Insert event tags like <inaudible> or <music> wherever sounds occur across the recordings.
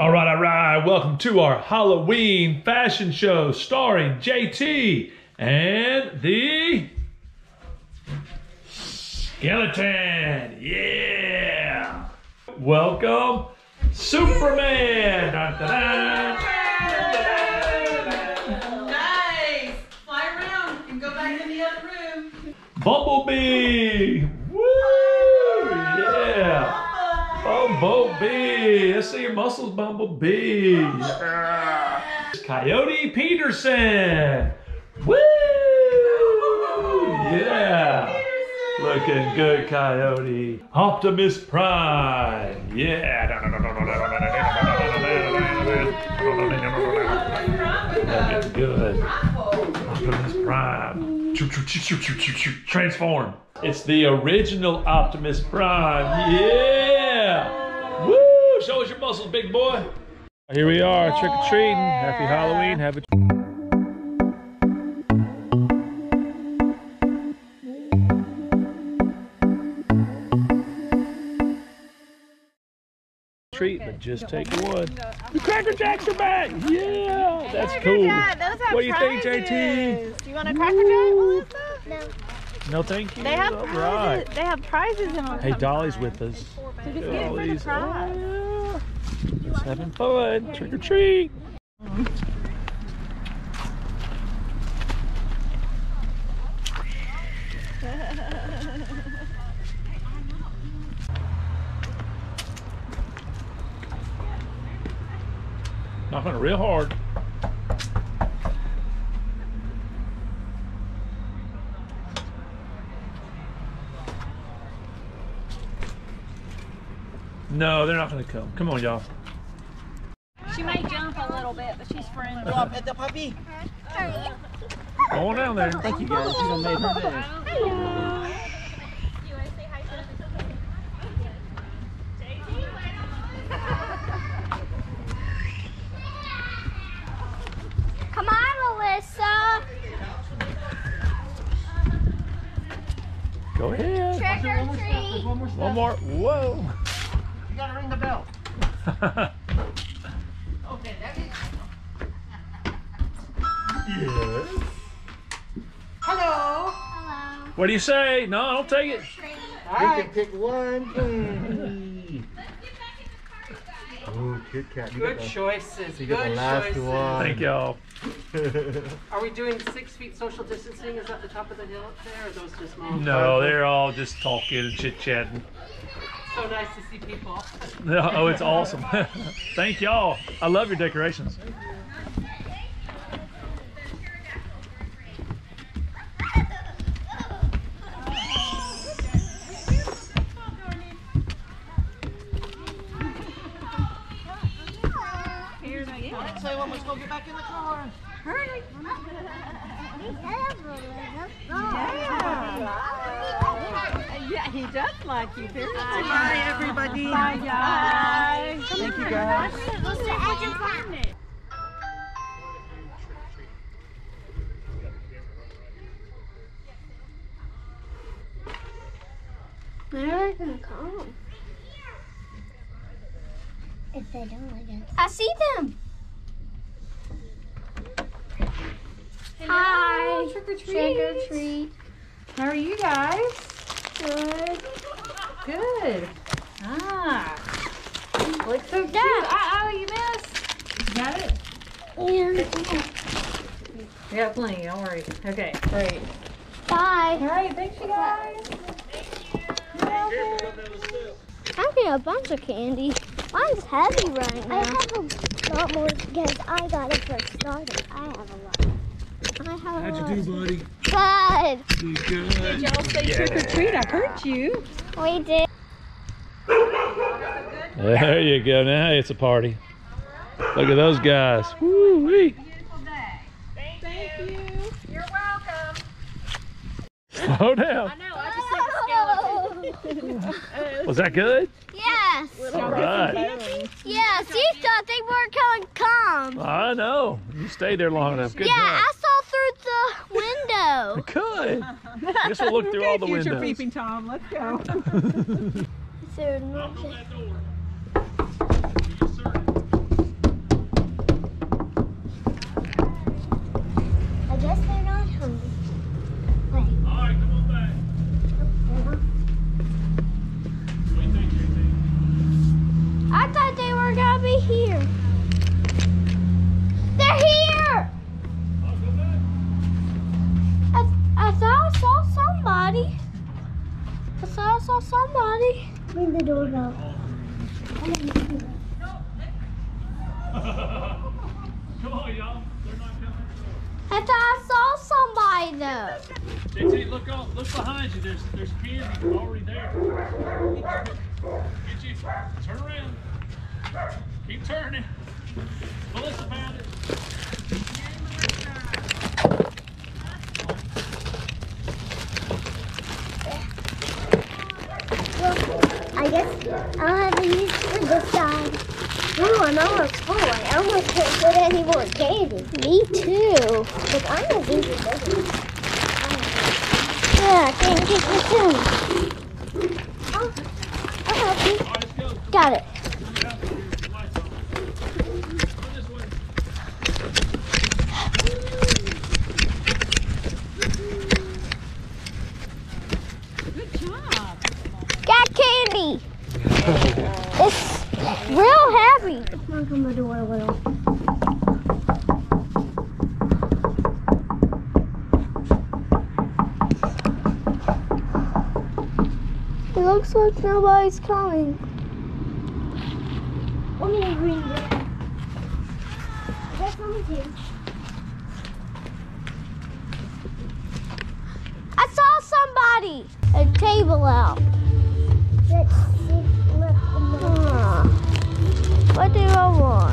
All right, all right. Welcome to our Halloween fashion show starring JT and the Skeleton. Yeah. Welcome, Superman. Dun, dun. Nice. Fly around and go back in the other room. Bumblebee. Woo! Yeah. Bumblebee. Let's see your muscles, Bumblebee. Coyote Peterson. Woo! Yeah. Looking good, Coyote. Optimus Prime. Yeah. Looking good. Optimus Prime. Transform. It's the original Optimus Prime. Yeah. Woo! Show us your muscles, big boy. Here we are, trick or treating. Happy Halloween. Have a treat, but just take one. The Cracker Jacks are back. Yeah, that's cool. Jack, those have What do you think, JT? prizes. You want a Cracker Jack, Melissa? No. No, thank you. They have prizes. right. They have prizes in them. Hey, Dolly's with us. So just Look get at it all for the prize. Just having fun. Trick or treat. <laughs> Knocking real hard. No, they're not going to come. Come on, y'all. She might jump a little bit, but she's friendly. At the puppy. Go on down there. Thank you guys. You done made her day. Come on, Melissa. Go ahead. Trick or treat. One more. One more. Whoa. You gotta ring the bell. <laughs> yes. Hello. Hello. What do you say? No, I don't take it. All You right. can pick one candy. Oh, Kit Kat. You Good got choices. You Good the last choices. one. Thank y'all. <laughs> Are we doing six feet social distancing? Is that the top of the hill up there, or are those just small? No, they're all just talking and chit chatting. So nice to see people. <laughs> Oh, it's awesome. <laughs> Thank y'all. I love your decorations. Get back in the car. Hurry. Yeah. Yeah, he does like you very much. Bye, everybody. Bye, guys. Thank you, guys. What's the edge of that? They're not gonna come. If they don't, I guess. I see them. Hi. Trick or treat. Trick or treat. How are you guys? Good. Good. Ah. Look so cute. Dad. Uh oh, you missed. You got it? And We got plenty. Don't worry. Okay. Great. bye. All right. Thanks, you guys. Thank you. I'm getting a bunch of candy. Mine's heavy right now. I have a lot more because I got it first started. I have a lot. I have a lot. buddy? Good. You good? Did y'all say trick or treat? I heard you. We did. There you go. Now it's a party. Look at those guys. Woo-wee. Thank you. You're welcome. Slow down. know. I just see the skeleton. <laughs> Was that good? Yes. All right. Yes. You thought they weren't going to come. I know. You stayed there long enough. Good yeah, job. I saw through the window. <laughs> Good. <laughs> Guess we'll look through all the Future windows. peeping Tom. Let's go. <laughs> Is there nothing? Somebody. I thought I saw somebody. Ring the doorbell. Come on, y'all. They're not coming. I thought I saw somebody though. JT, look on, look behind you. There's there's candy already there. Get you. Turn around. Keep turning. Melissa found it. I'll have to use for this side. Ooh, I'm almost full. I almost can't put any more candy. Me too. But I'm gonna do this. Yeah, I can't get this in. I'll, I'll help you. Got it. Get out there. The lights on. Go this way. Good job. Got candy. it's real heavy. Knock on the door a little. It looks like nobody's coming. Me read it. That's number two. I saw somebody. A table out. Let's see. Huh. What do I want?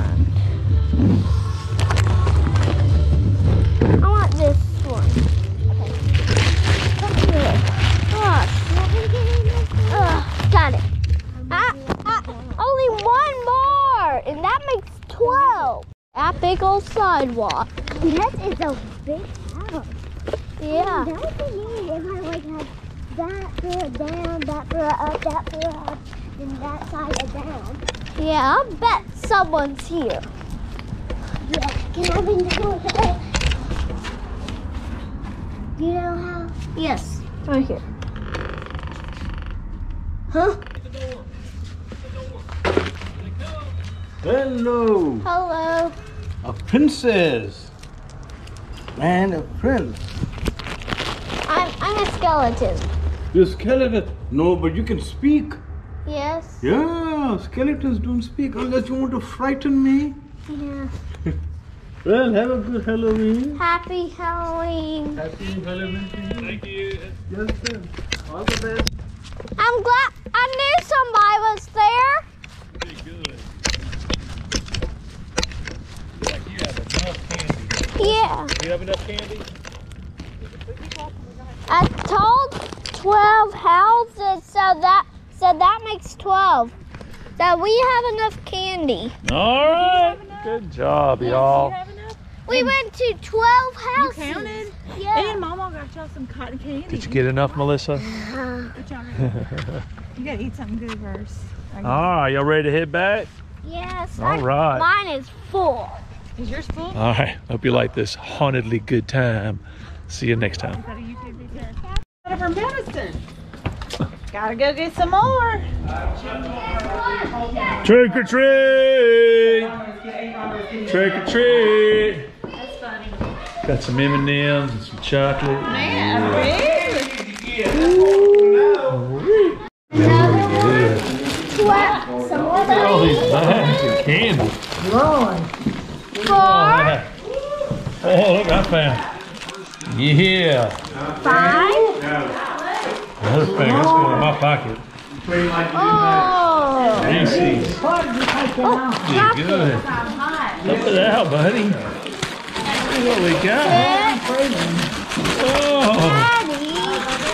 That big old sidewalk. That is a big house. Yeah. That would be neat if I like had that furrow down, that furrow up, that furrow up, and that side of down. Yeah, I bet someone's here. Yeah, can I open the door? Do you know how? Yes, right here. Huh? Hello, Hello. A princess and a prince. I'm I'm a skeleton. You skeleton? No, but you can speak. Yes. Yeah, skeletons don't speak unless you want to frighten me. Yeah. Well, have a good Halloween. Happy Halloween. Happy Halloween. Thank you. Yes, sir. All the best. I'm glad I knew somebody was there. Pretty good. Like you have enough candy. Yeah. You have enough candy? I told 12 houses, so that so that makes 12. So we have enough candy. All right. Good job, y'all. We went to 12 houses. counted? Yeah. And Mama got y'all some cotton candy. Did you get enough, Melissa? Good you gotta eat something good first. All right, y'all ready to head back? Yes. All I- right. Mine is full. Is yours full? All right. Hope you like this hauntedly good time. See you next time. Is that a YouTube video? Out of her medicine. Gotta go get some more. Trick or treat! Trick or treat! That's funny. Got some M&Ms and some chocolate. Good. Twelve. Some more. All these bags of candy. Four. Oh, look, I found. Yeah. Five. Another thing. That's going in my pocket. Oh. Reese's. Oh, You good. Look it out, buddy. Look what we got. Oh. Daddy.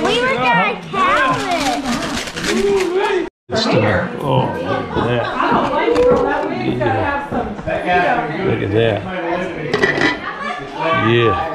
We were gonna oh. count it. Stuff. Oh, look at that. Yeah. Look at that. Yeah.